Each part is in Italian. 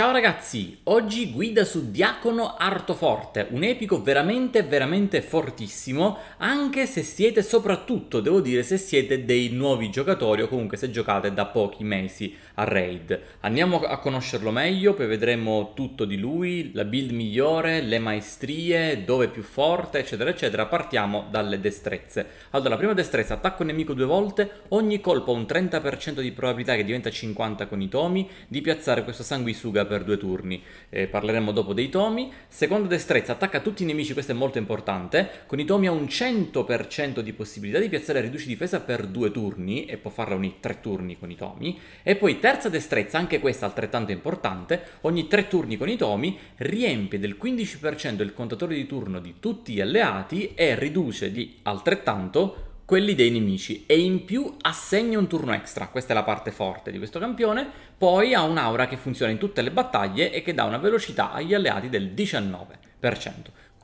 Ciao ragazzi, oggi guida su Diacono Artoforte, un epico veramente veramente fortissimo, anche se siete soprattutto, devo dire, se siete dei nuovi giocatori o comunque se giocate da pochi mesi a Raid. Andiamo a conoscerlo meglio, poi vedremo tutto di lui, la build migliore, le maestrie, dove è più forte, eccetera eccetera. Partiamo dalle destrezze. Allora, la prima destrezza, attacco nemico due volte, ogni colpo ha un 30% di probabilità che diventa 50 con i tomi, di piazzare questo sanguisuga per due turni. Eh, parleremo dopo dei tomi. Seconda destrezza, attacca tutti i nemici, questo è molto importante. Con i tomi ha un 100% di possibilità di piazzare riduci difesa per due turni e può farla ogni tre turni con i tomi. E poi terza destrezza, anche questa altrettanto importante, ogni tre turni con i tomi riempie del 15% il contatore di turno di tutti gli alleati e riduce di altrettanto quelli dei nemici e in più assegna un turno extra, questa è la parte forte di questo campione, poi ha un'aura che funziona in tutte le battaglie e che dà una velocità agli alleati del 19%.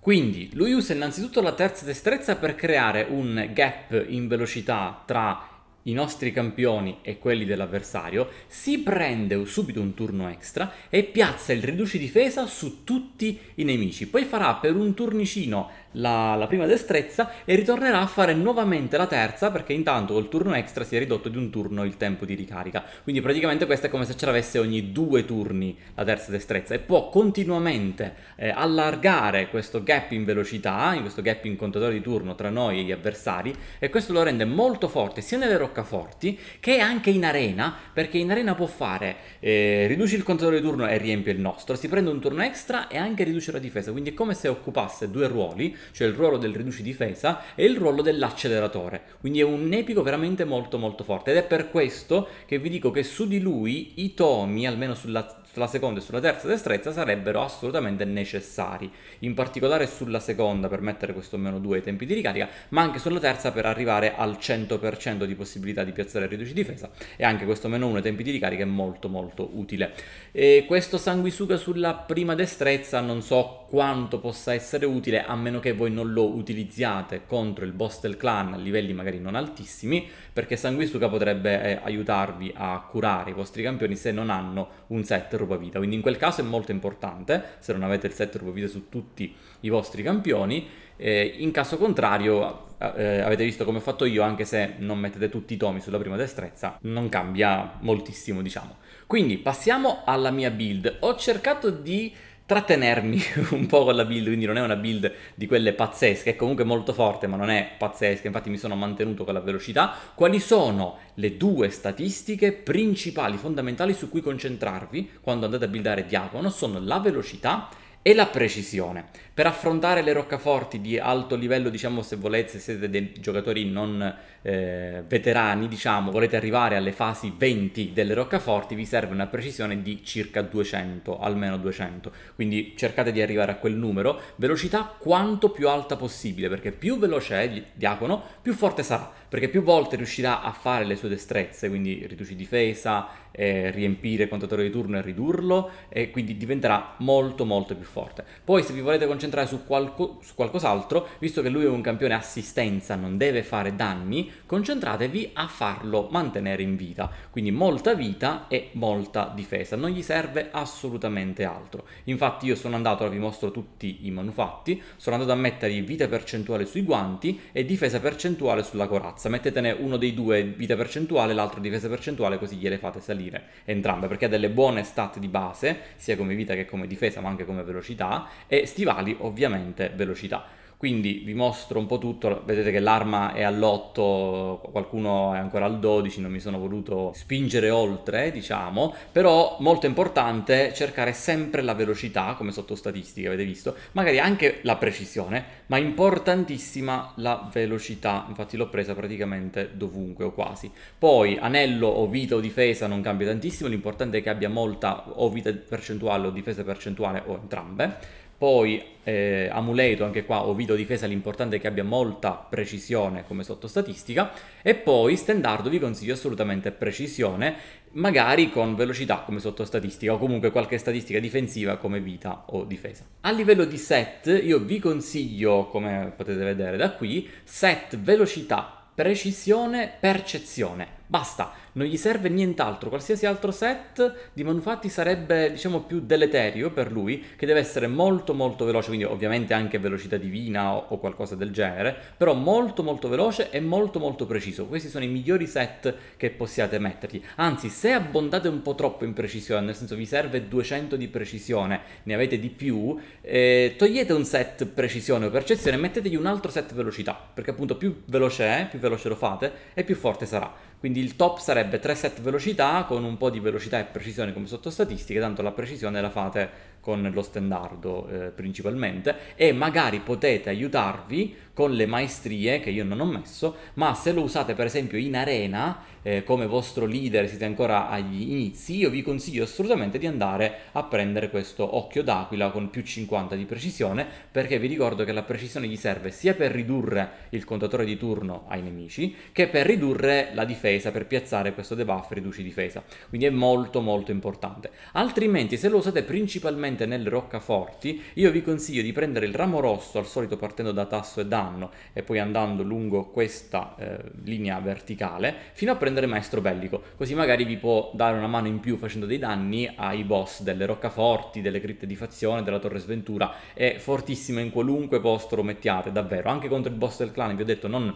Quindi lui usa innanzitutto la terza destrezza per creare un gap in velocità tra i nostri campioni e quelli dell'avversario, si prende subito un turno extra e piazza il riduci difesa su tutti i nemici. Poi farà per un turnicino la, la, prima destrezza e ritornerà a fare nuovamente la terza perché intanto col turno extra si è ridotto di un turno il tempo di ricarica. Quindi praticamente questa è come se ce l'avesse ogni due turni la terza destrezza e può continuamente eh, allargare questo gap in velocità, in questo gap in contatore di turno tra noi e gli avversari e questo lo rende molto forte sia nelle roccaforti che anche in arena perché in arena può fare eh, riduci il contatore di turno e riempie il nostro, si prende un turno extra e anche riduce la difesa, quindi è come se occupasse due ruoli cioè il ruolo del riduci difesa e il ruolo dell'acceleratore. Quindi è un epico veramente molto molto forte ed è per questo che vi dico che su di lui i tomi, almeno sulla sulla seconda e sulla terza destrezza sarebbero assolutamente necessari, in particolare sulla seconda per mettere questo meno 2 ai tempi di ricarica, ma anche sulla terza per arrivare al 100% di possibilità di piazzare riduci difesa e anche questo meno 1 ai tempi di ricarica è molto molto utile. E questo sanguisuga sulla prima destrezza non so quanto possa essere utile a meno che voi non lo utilizziate contro il boss del clan a livelli magari non altissimi, perché sanguisuga potrebbe eh, aiutarvi a curare i vostri campioni se non hanno un set rubavita, quindi in quel caso è molto importante, se non avete il set rubavita su tutti i vostri campioni, eh, in caso contrario eh, avete visto come ho fatto io, anche se non mettete tutti i tomi sulla prima destrezza, non cambia moltissimo diciamo. Quindi passiamo alla mia build, ho cercato di trattenermi un po' con la build, quindi non è una build di quelle pazzesche, è comunque molto forte ma non è pazzesca, infatti mi sono mantenuto con la velocità. Quali sono le due statistiche principali, fondamentali su cui concentrarvi quando andate a buildare Diacono? Sono la velocità e la precisione. Per affrontare le roccaforti di alto livello, diciamo se volete, se siete dei giocatori non eh, veterani, diciamo, volete arrivare alle fasi 20 delle roccaforti, vi serve una precisione di circa 200, almeno 200. Quindi cercate di arrivare a quel numero, velocità quanto più alta possibile, perché più veloce è Diacono, più forte sarà, perché più volte riuscirà a fare le sue destrezze, quindi riduci difesa, eh, riempire il contatore di turno e ridurlo, e quindi diventerà molto molto più forte. Poi se vi volete concentrare su, qualco, su qualcos'altro, visto che lui è un campione assistenza, non deve fare danni, concentratevi a farlo mantenere in vita, quindi molta vita e molta difesa, non gli serve assolutamente altro. Infatti io sono andato, ora vi mostro tutti i manufatti, sono andato a mettere vita percentuale sui guanti e difesa percentuale sulla corazza, mettetene uno dei due vita percentuale, l'altro difesa percentuale, così gliele fate salire entrambe, perché ha delle buone stat di base, sia come vita che come difesa, ma anche come velocità, e stivali ovviamente velocità. Quindi vi mostro un po' tutto, vedete che l'arma è all'8, qualcuno è ancora al 12, non mi sono voluto spingere oltre, diciamo, però molto importante cercare sempre la velocità, come sottostatistica avete visto, magari anche la precisione, ma importantissima la velocità, infatti l'ho presa praticamente dovunque o quasi. Poi anello o vita o difesa non cambia tantissimo, l'importante è che abbia molta o vita percentuale o difesa percentuale o entrambe poi eh, amuleto, anche qua o video difesa, l'importante è che abbia molta precisione come sottostatistica. E poi standardo vi consiglio assolutamente precisione, magari con velocità come sottostatistica o comunque qualche statistica difensiva come vita o difesa. A livello di set io vi consiglio, come potete vedere da qui, set velocità, precisione, percezione Basta, non gli serve nient'altro. Qualsiasi altro set di manufatti sarebbe, diciamo, più deleterio per lui, che deve essere molto molto veloce, quindi ovviamente anche velocità divina o, o qualcosa del genere, però molto molto veloce e molto molto preciso. Questi sono i migliori set che possiate mettergli. Anzi, se abbondate un po' troppo in precisione, nel senso vi serve 200 di precisione, ne avete di più, eh, togliete un set precisione o percezione e mettetegli un altro set velocità, perché appunto più veloce è, più veloce lo fate e più forte sarà. Quindi il top sarebbe 3 set velocità con un po' di velocità e precisione come sottostatistiche, tanto la precisione la fate con lo standardo eh, principalmente e magari potete aiutarvi con le maestrie che io non ho messo, ma se lo usate per esempio in arena eh, come vostro leader, siete ancora agli inizi, io vi consiglio assolutamente di andare a prendere questo occhio d'aquila con più 50 di precisione, perché vi ricordo che la precisione gli serve sia per ridurre il contatore di turno ai nemici, che per ridurre la difesa, per piazzare questo debuff riduci difesa. Quindi è molto molto importante. Altrimenti se lo usate principalmente nelle roccaforti, io vi consiglio di prendere il ramo rosso, al solito partendo da tasso e danno, e poi andando lungo questa eh, linea verticale, fino a prendere prendere maestro bellico, così magari vi può dare una mano in più facendo dei danni ai boss delle roccaforti, delle cripte di fazione, della torre sventura, è fortissimo in qualunque posto lo mettiate, davvero, anche contro il boss del clan, vi ho detto non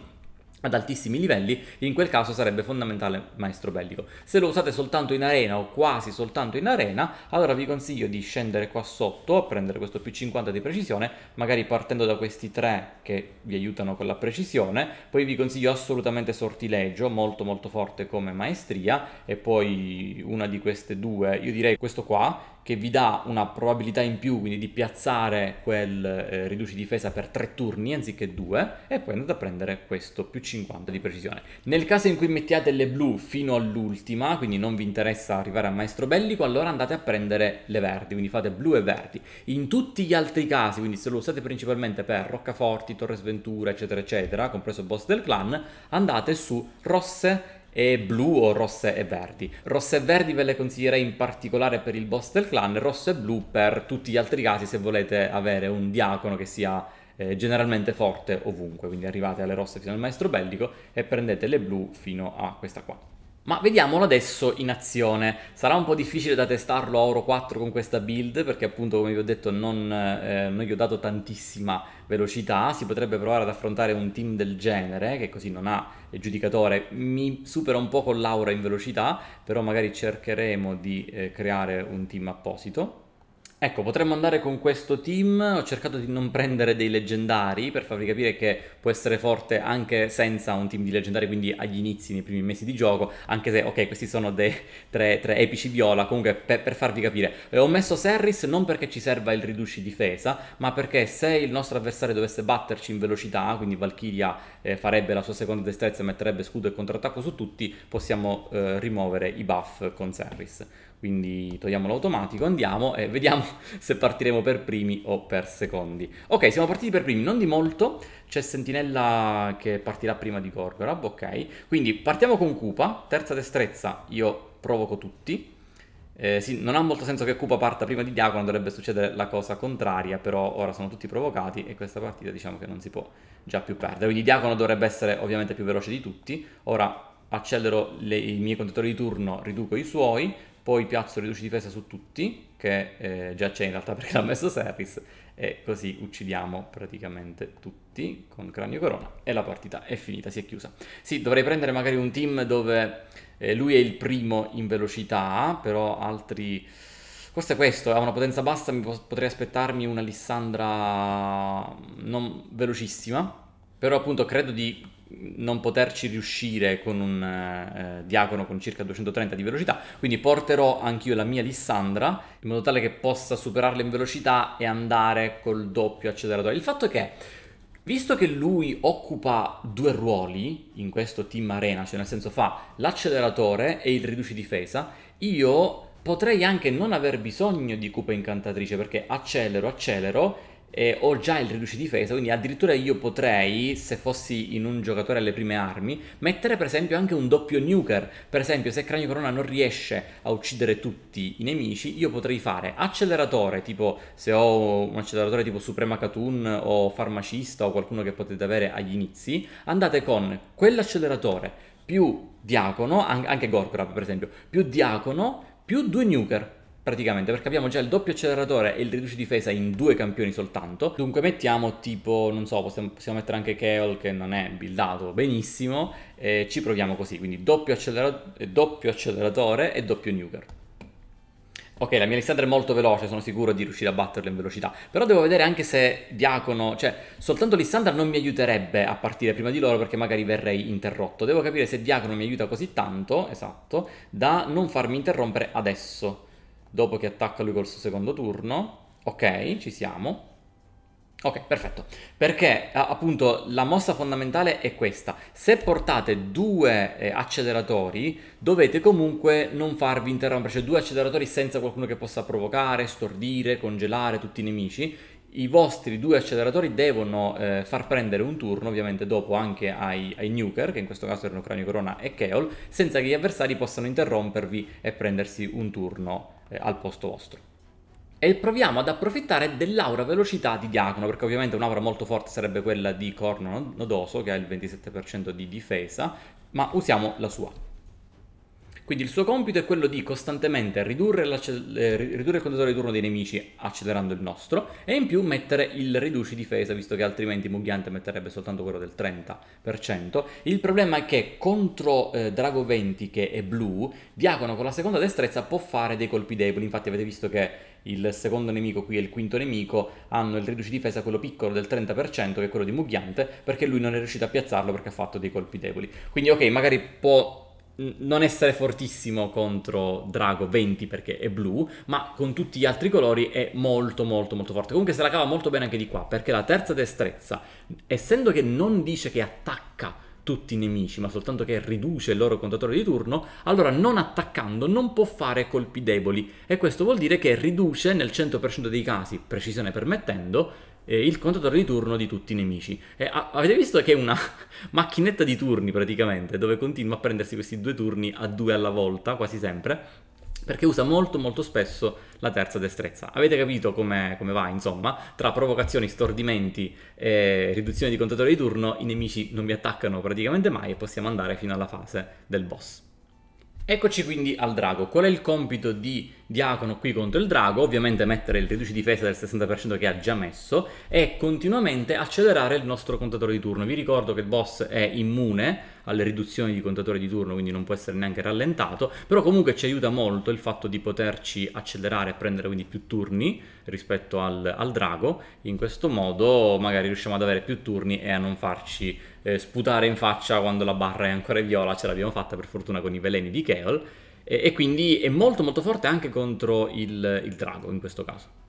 ad altissimi livelli, in quel caso sarebbe fondamentale maestro bellico. Se lo usate soltanto in arena o quasi soltanto in arena, allora vi consiglio di scendere qua sotto a prendere questo più 50 di precisione, magari partendo da questi tre che vi aiutano con la precisione, poi vi consiglio assolutamente sortileggio, molto molto forte come maestria, e poi una di queste due, io direi questo qua, che vi dà una probabilità in più, quindi di piazzare quel eh, riduci difesa per tre turni anziché due, e poi andate a prendere questo più 50 di precisione. Nel caso in cui mettiate le blu fino all'ultima, quindi non vi interessa arrivare a maestro bellico, allora andate a prendere le verdi, quindi fate blu e verdi. In tutti gli altri casi, quindi se lo usate principalmente per roccaforti, torre sventura, eccetera, eccetera, compreso boss del clan, andate su rosse e blu o rosse e verdi. Rosse e verdi ve le consiglierei in particolare per il boss del clan, rosse e blu per tutti gli altri casi se volete avere un diacono che sia eh, generalmente forte ovunque, quindi arrivate alle rosse fino al maestro bellico e prendete le blu fino a questa qua. Ma vediamolo adesso in azione. Sarà un po' difficile da testarlo a Oro 4 con questa build perché appunto come vi ho detto non, eh, non gli ho dato tantissima velocità. Si potrebbe provare ad affrontare un team del genere che così non ha il giudicatore. Mi supera un po' con l'aura in velocità, però magari cercheremo di eh, creare un team apposito. Ecco, potremmo andare con questo team, ho cercato di non prendere dei leggendari per farvi capire che può essere forte anche senza un team di leggendari, quindi agli inizi, nei primi mesi di gioco, anche se, ok, questi sono dei tre, tre epici viola, comunque per, per farvi capire. E ho messo Serris non perché ci serva il riduci difesa, ma perché se il nostro avversario dovesse batterci in velocità, quindi Valkyria eh, farebbe la sua seconda destrezza, metterebbe scudo e contrattacco su tutti, possiamo eh, rimuovere i buff con Serris quindi togliamo l'automatico, andiamo e vediamo se partiremo per primi o per secondi. Ok, siamo partiti per primi, non di molto, c'è Sentinella che partirà prima di Gorgorab, ok. Quindi partiamo con Kupa, terza destrezza, io provoco tutti. Eh, sì, non ha molto senso che Kupa parta prima di Diacono, dovrebbe succedere la cosa contraria, però ora sono tutti provocati e questa partita diciamo che non si può già più perdere. Quindi Diacono dovrebbe essere ovviamente più veloce di tutti, ora accelero le, i miei contatori di turno, riduco i suoi, poi piazzo riduci difesa su tutti, che eh, già c'è in realtà perché l'ha messo Serris, e così uccidiamo praticamente tutti con cranio corona e la partita è finita, si è chiusa. Sì, dovrei prendere magari un team dove eh, lui è il primo in velocità, però altri... Forse questo, ha una potenza bassa, potrei aspettarmi una Lissandra non velocissima, però appunto credo di non poterci riuscire con un eh, diacono con circa 230 di velocità, quindi porterò anch'io la mia Lissandra in modo tale che possa superarla in velocità e andare col doppio acceleratore. Il fatto è che, visto che lui occupa due ruoli in questo team arena, cioè nel senso fa l'acceleratore e il riduci difesa, io potrei anche non aver bisogno di cupa incantatrice perché accelero, accelero eh, ho già il riduci difesa, quindi addirittura io potrei, se fossi in un giocatore alle prime armi, mettere per esempio anche un doppio nuker. Per esempio, se Cranio Corona non riesce a uccidere tutti i nemici, io potrei fare acceleratore, tipo se ho un acceleratore tipo Suprema Katun o Farmacista o qualcuno che potete avere agli inizi, andate con quell'acceleratore più diacono, anche Gorgrab per esempio, più diacono più due nuker praticamente perché abbiamo già il doppio acceleratore e il riduce difesa in due campioni soltanto dunque mettiamo tipo non so possiamo, possiamo mettere anche Keol che non è buildato benissimo e ci proviamo così quindi doppio, accelera doppio acceleratore e doppio nuker Ok, la mia Alessandra è molto veloce, sono sicuro di riuscire a batterla in velocità. Però devo vedere anche se Diacono, cioè soltanto Lissandra non mi aiuterebbe a partire prima di loro perché magari verrei interrotto. Devo capire se Diacono mi aiuta così tanto, esatto, da non farmi interrompere adesso. Dopo che attacca lui col suo secondo turno. Ok, ci siamo. Ok, perfetto. Perché appunto la mossa fondamentale è questa. Se portate due eh, acceleratori, dovete comunque non farvi interrompere, cioè due acceleratori senza qualcuno che possa provocare, stordire, congelare tutti i nemici. I vostri due acceleratori devono eh, far prendere un turno, ovviamente dopo anche ai, ai nuker, che in questo caso erano Cranio Corona e Keol, senza che gli avversari possano interrompervi e prendersi un turno eh, al posto vostro e proviamo ad approfittare dell'aura velocità di Diacono, perché ovviamente un'aura molto forte sarebbe quella di Corno Nodoso, che ha il 27% di difesa, ma usiamo la sua. Quindi il suo compito è quello di costantemente ridurre, eh, ridurre, il contatore di turno dei nemici accelerando il nostro e in più mettere il riduci difesa visto che altrimenti Mugiante metterebbe soltanto quello del 30%. Il problema è che contro eh, Drago 20 che è blu, Diacono con la seconda destrezza può fare dei colpi deboli, infatti avete visto che il secondo nemico qui e il quinto nemico hanno il riduci difesa quello piccolo del 30% che è quello di Mugiante perché lui non è riuscito a piazzarlo perché ha fatto dei colpi deboli. Quindi ok, magari può non essere fortissimo contro Drago 20 perché è blu, ma con tutti gli altri colori è molto molto molto forte. Comunque se la cava molto bene anche di qua, perché la terza destrezza, essendo che non dice che attacca tutti i nemici, ma soltanto che riduce il loro contatore di turno, allora non attaccando non può fare colpi deboli e questo vuol dire che riduce nel 100% dei casi, precisione permettendo, eh, il contatore di turno di tutti i nemici. E avete visto che è una macchinetta di turni praticamente, dove continua a prendersi questi due turni a due alla volta, quasi sempre, perché usa molto molto spesso la terza destrezza. Avete capito come, come, va, insomma? Tra provocazioni, stordimenti e riduzione di contatore di turno, i nemici non vi attaccano praticamente mai e possiamo andare fino alla fase del boss. Eccoci quindi al drago. Qual è il compito di Diacono qui contro il drago? Ovviamente mettere il riduce difesa del 60% che ha già messo e continuamente accelerare il nostro contatore di turno. Vi ricordo che il boss è immune alle riduzioni di contatore di turno, quindi non può essere neanche rallentato, però comunque ci aiuta molto il fatto di poterci accelerare e prendere quindi più turni rispetto al, al drago. In questo modo magari riusciamo ad avere più turni e a non farci eh, sputare in faccia quando la barra è ancora viola, ce l'abbiamo fatta per fortuna con i veleni di Keol, e, e quindi è molto molto forte anche contro il, il drago in questo caso.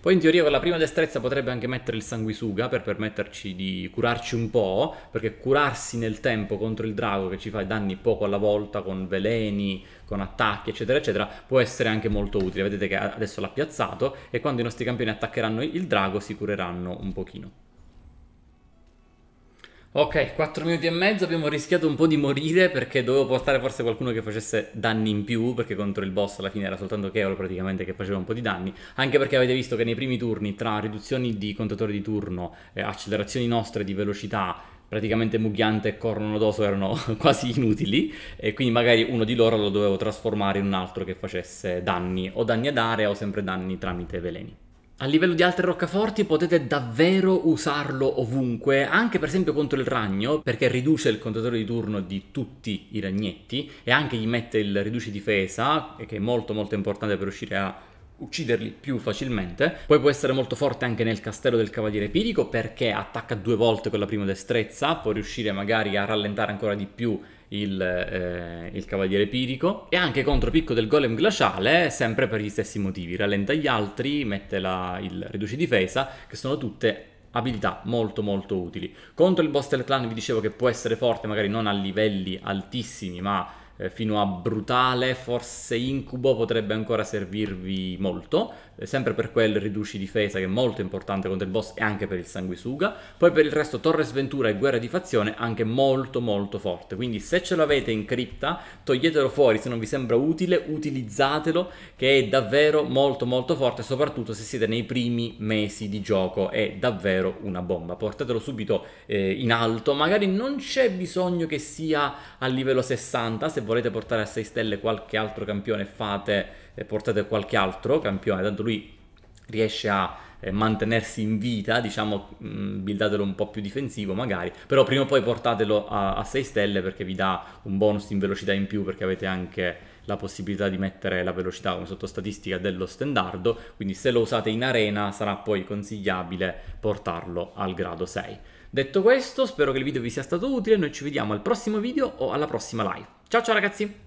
Poi in teoria con la prima destrezza potrebbe anche mettere il sanguisuga per permetterci di curarci un po', perché curarsi nel tempo contro il drago che ci fa danni poco alla volta con veleni, con attacchi eccetera eccetera può essere anche molto utile. Vedete che adesso l'ha piazzato e quando i nostri campioni attaccheranno il drago si cureranno un pochino. Ok, 4 minuti e mezzo, abbiamo rischiato un po' di morire perché dovevo portare forse qualcuno che facesse danni in più, perché contro il boss alla fine era soltanto Keol praticamente che faceva un po' di danni, anche perché avete visto che nei primi turni tra riduzioni di contatore di turno, eh, accelerazioni nostre di velocità, praticamente Mugiante e Corno Nodoso erano quasi inutili e quindi magari uno di loro lo dovevo trasformare in un altro che facesse danni, o danni ad area o sempre danni tramite veleni. A livello di altre roccaforti potete davvero usarlo ovunque, anche per esempio contro il ragno, perché riduce il contatore di turno di tutti i ragnetti e anche gli mette il riduce difesa, che è molto molto importante per riuscire a ucciderli più facilmente. Poi può essere molto forte anche nel castello del cavaliere pirico perché attacca due volte con la prima destrezza, può riuscire magari a rallentare ancora di più il, eh, il, cavaliere pirico e anche contro picco del golem glaciale sempre per gli stessi motivi rallenta gli altri mette la, il riduce difesa che sono tutte abilità molto molto utili contro il boss del clan vi dicevo che può essere forte magari non a livelli altissimi ma fino a brutale, forse incubo potrebbe ancora servirvi molto, eh, sempre per quel riduci difesa che è molto importante contro il boss e anche per il sanguisuga, poi per il resto Torre Sventura e Guerra di Fazione anche molto molto forte, quindi se ce l'avete in cripta toglietelo fuori se non vi sembra utile, utilizzatelo che è davvero molto molto forte, soprattutto se siete nei primi mesi di gioco, è davvero una bomba, portatelo subito eh, in alto, magari non c'è bisogno che sia a livello 60, se volete portare a 6 stelle qualche altro campione fate, eh, portate qualche altro campione, tanto lui riesce a eh, mantenersi in vita, diciamo, mm, buildatelo un po' più difensivo magari, però prima o poi portatelo a, a 6 stelle perché vi dà un bonus in velocità in più perché avete anche la possibilità di mettere la velocità come sottostatistica dello standardo, quindi se lo usate in arena sarà poi consigliabile portarlo al grado 6. Detto questo, spero che il video vi sia stato utile, noi ci vediamo al prossimo video o alla prossima live. Ciao ciao ragazzi!